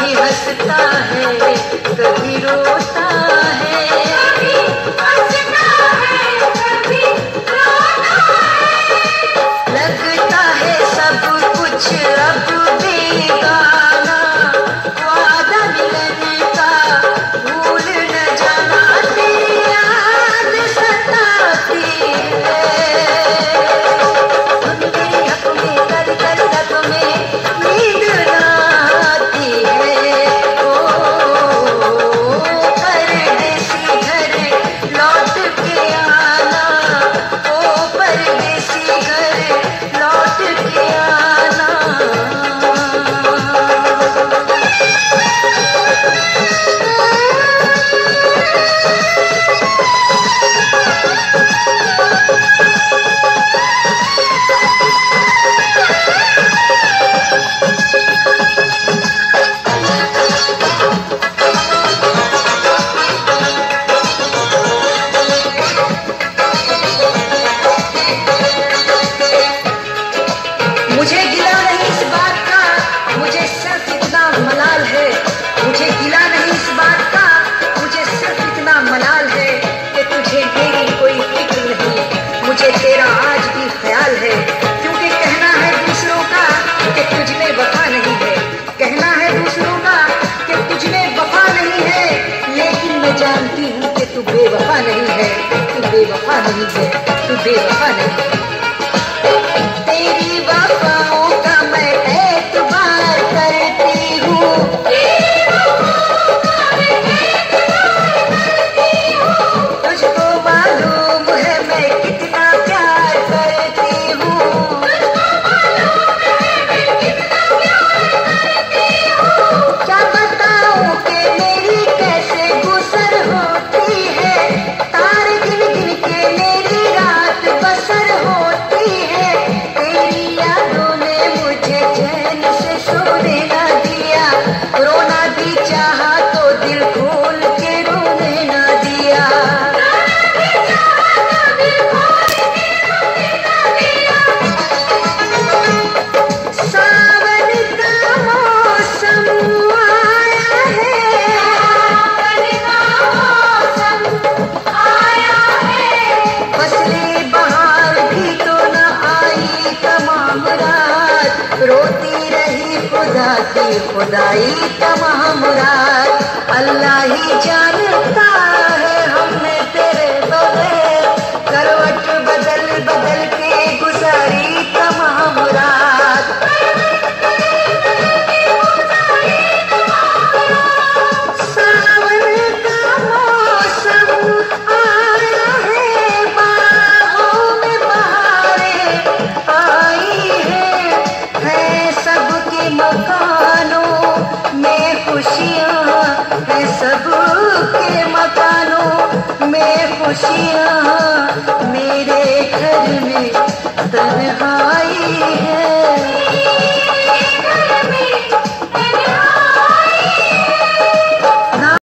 भी हंसता है। बेवफा नहीं है तू बेवफा नहीं है तू बेवफा नहीं है। खुदाई का महामुराद अल्लाह ही जाने खुशियाँ मेरे घर में तन्हाई है।